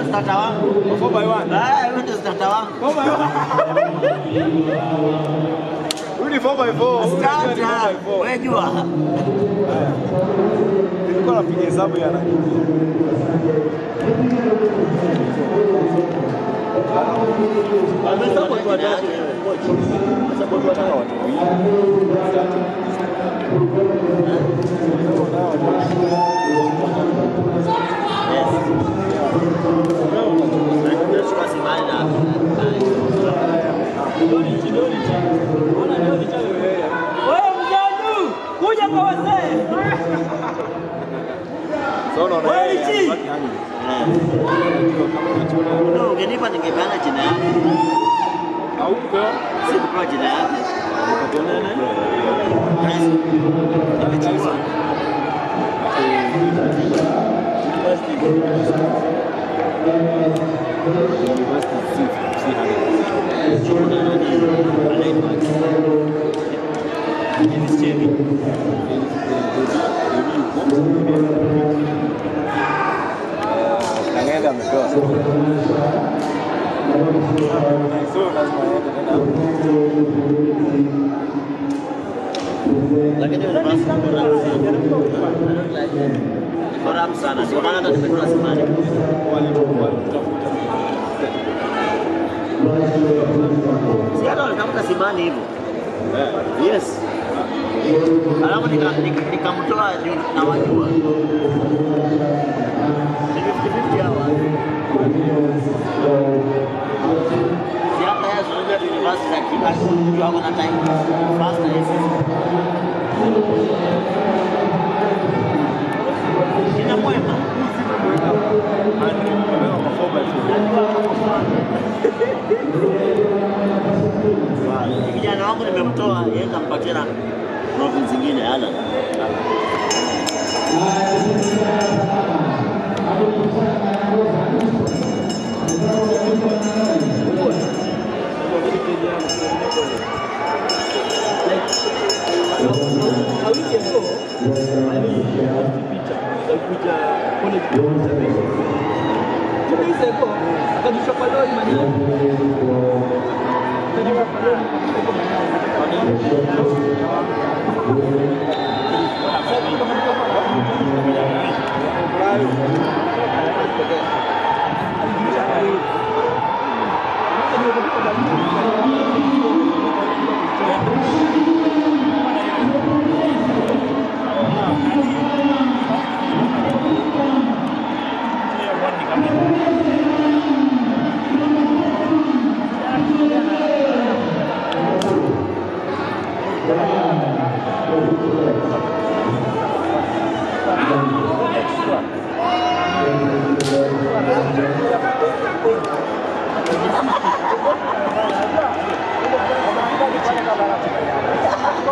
ndio starter wangu. 4x1. Ah, huyo ndio starter wangu. 4x1. Huyu ni 4x4. Unajua. Nilikuwa napiga hesabu ya nani. Amesabu kwa watu. Amesabu. Cái gì mà mình nghĩ bán là chị Nam? Ärger mit Gott. So, lass mal Ni koram sana, ndio maana hata nimekula samani. Si hata walitamka simani hivyo. Yes. Alafu nikamtoa na wajua wachezaji wazuri wako na time fast na hizi ina mwema kijana wangu nimemtoa yenda mpatia na province zingine Alan Kuja college. Kumbe hizo kwa kadisha kwa leo imani.